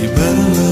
你问了